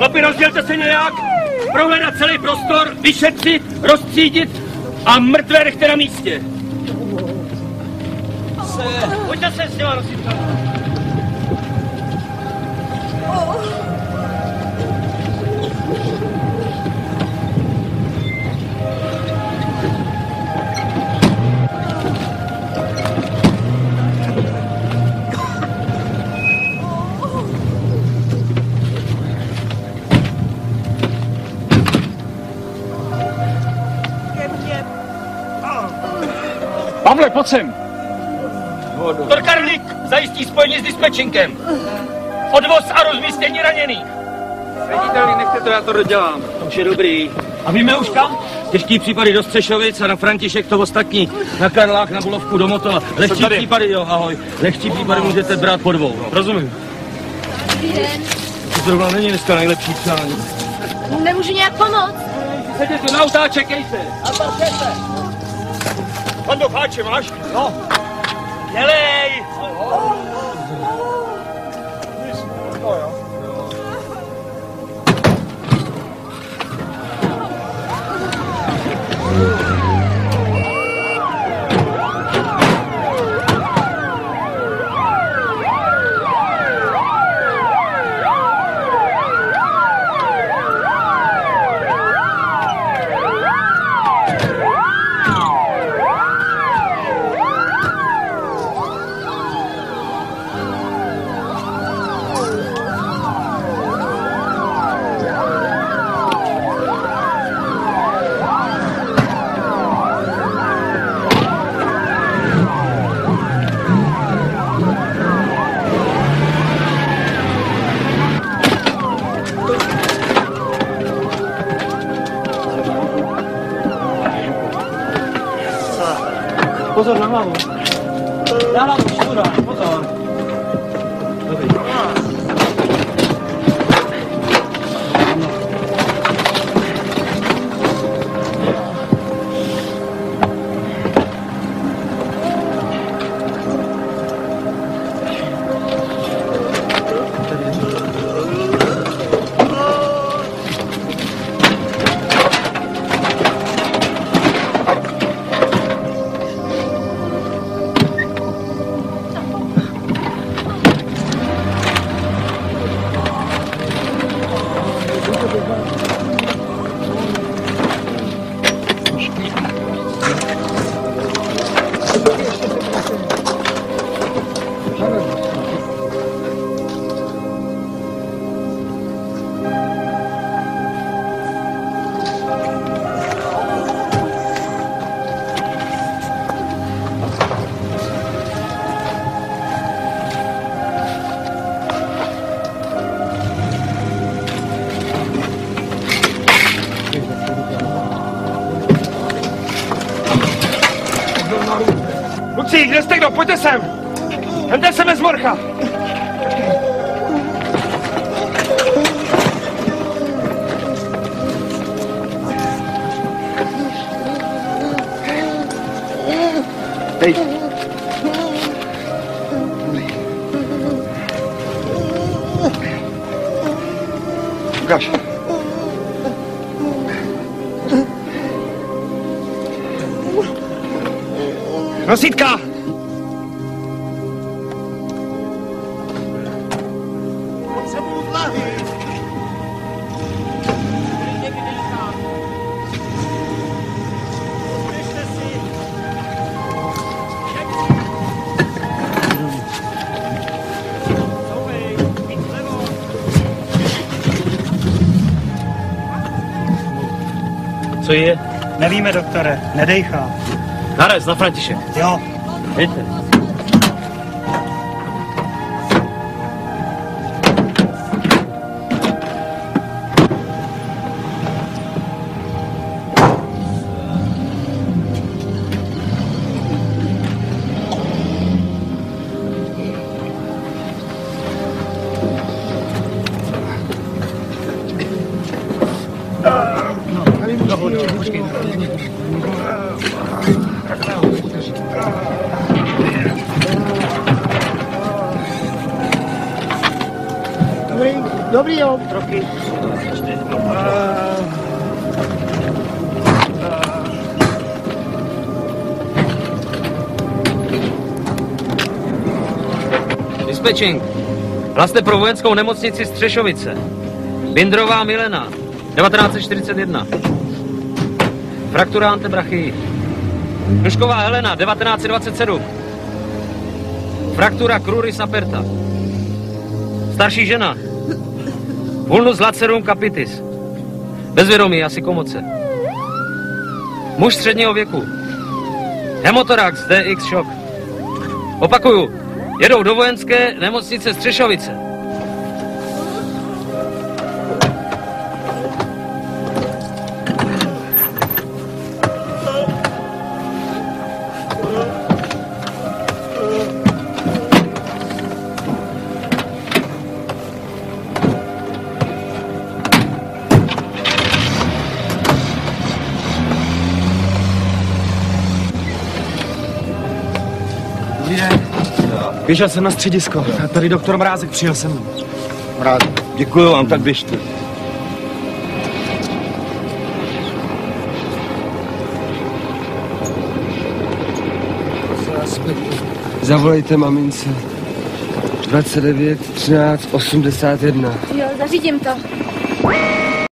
Chlapi, rozdělte se nějak, prohledat celý prostor, vyšetřit, rozstřídit a mrtvé nechte na místě. Se. Pojďte se s těma rozsvítkama. Pavle, pojď sem. Torkarlík zajistí spojení s dispečinkem. Odvoz a rozmístění raněných. Řediteli, nechte to, já to dodělám. To už je dobrý. A víme už kam? Těžký případy do Střešovic a na František to ostatní. Na Karlák, na Bulovku, do Motola. Lehčí případy, jo, ahoj. Lehčí případy můžete brát po dvou. Rozumím. To zrovna není dneska nejlepší přání. Nemůžu nějak pomoct. Seděte na auta a čekejte. A parkejte. Pando, páče máš? No. Jelly! 벗어나라고 나라고 죽어라 버섯. Kde jste kdo? Pojďte sem. Hemte se bez morcha. Hej. Ukaž. Nosítka! Co je? Nevíme, doktore, nedejchá. Naraz, na František. Jo, Dobrý, dobrý jo. Dispečing. Hlaste pro vojenskou nemocnici Střešovice. Bindrová Milena, 1941. Fraktura antebrachy. Hrušková Helena, 1927. Fraktura cruris aperta. Starší žena. Vulnus lacerum capitis. Bezvědomí, asi komoce. Muž středního věku. Hemotorax, DX shock. Opakuju, jedou do vojenské nemocnice Střešovice. Běžel jsem na středisko. Tady doktor Mrázek přijel se mnou. Mráz, děkuju vám, tak běžte. Zavolejte mamince. 29 13 81. Jo, zařídím to.